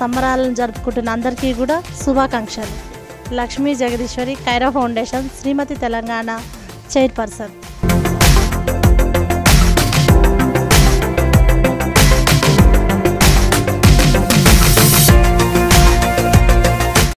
సంబరాలను జరుపుకుంటున్న అందరికీ కూడా శుభాకాంక్షలు. Lakshmi Jagadeeswari Kaira foundation Shrimati Telangana chairperson.